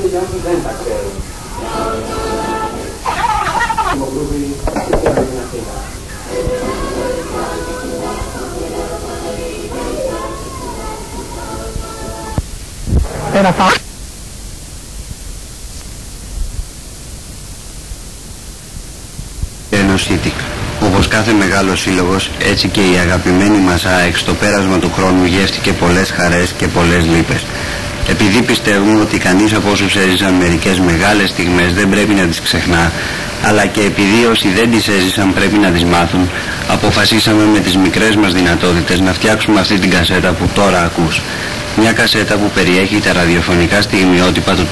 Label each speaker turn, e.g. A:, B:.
A: περισσότεροι άνθρωποι δεν τα ξέρουν. Δημοκρούβη, και στην Αθήνα.
B: Ένα πά.
C: Ενωσίτικα. Όπως κάθε μεγάλος σύλλογος, έτσι και η αγαπημένη μας ΑΕΚ στο πέρασμα του χρόνου γεύτηκε πολλές χαρές και πολλές λύπες. Επειδή πιστεύουμε ότι κανείς από όσους έζησαν μερικές μεγάλες στιγμές δεν πρέπει να τις ξεχνά, αλλά και επειδή όσοι δεν τις έζησαν πρέπει να τις μάθουν, αποφασίσαμε με τις μικρές μας δυνατότητες να φτιάξουμε αυτή την κασέτα που τώρα ακούς. Μια κασέτα που περιέχει τα ραδιοφωνικά στιγμιότυπα του